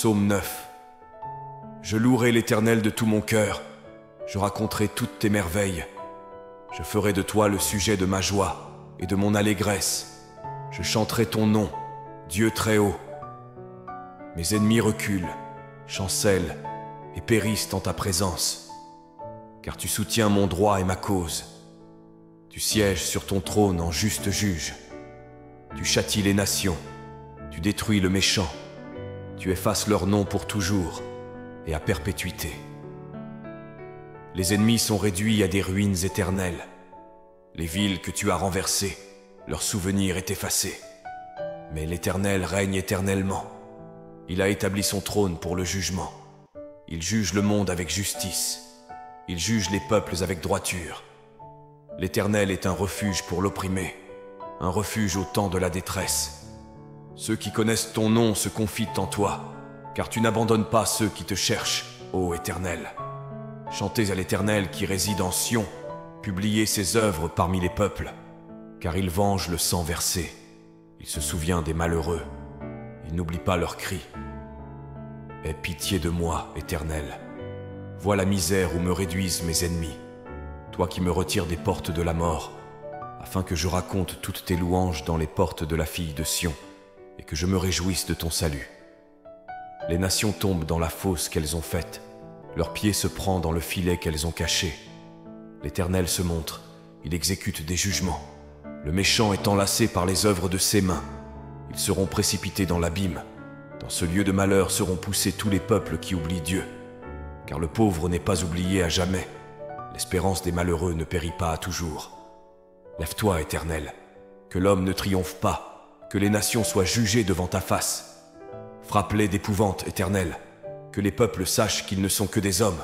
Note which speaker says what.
Speaker 1: Psaume 9. Je louerai l'Éternel de tout mon cœur, je raconterai toutes tes merveilles. Je ferai de toi le sujet de ma joie et de mon allégresse. Je chanterai ton nom, Dieu très haut. Mes ennemis reculent, chancellent et périssent en ta présence, car tu soutiens mon droit et ma cause. Tu sièges sur ton trône en juste juge. Tu châties les nations, tu détruis le méchant, tu effaces leur nom pour toujours et à perpétuité. Les ennemis sont réduits à des ruines éternelles. Les villes que tu as renversées, leur souvenir est effacé. Mais l'Éternel règne éternellement. Il a établi son trône pour le jugement. Il juge le monde avec justice. Il juge les peuples avec droiture. L'Éternel est un refuge pour l'opprimé, un refuge au temps de la détresse. Ceux qui connaissent ton nom se confient en toi, car tu n'abandonnes pas ceux qui te cherchent, ô Éternel. Chantez à l'Éternel qui réside en Sion, publiez ses œuvres parmi les peuples, car il venge le sang versé, il se souvient des malheureux, il n'oublie pas leurs cris. Aie pitié de moi, Éternel. Vois la misère où me réduisent mes ennemis, toi qui me retires des portes de la mort, afin que je raconte toutes tes louanges dans les portes de la fille de Sion, et que je me réjouisse de ton salut. Les nations tombent dans la fosse qu'elles ont faite, leur pied se prend dans le filet qu'elles ont caché. L'Éternel se montre, il exécute des jugements. Le méchant est enlacé par les œuvres de ses mains. Ils seront précipités dans l'abîme. Dans ce lieu de malheur seront poussés tous les peuples qui oublient Dieu. Car le pauvre n'est pas oublié à jamais. L'espérance des malheureux ne périt pas à toujours. Lève-toi, Éternel, que l'homme ne triomphe pas, que les nations soient jugées devant ta face. Frappe-les d'épouvante, Éternel, que les peuples sachent qu'ils ne sont que des hommes.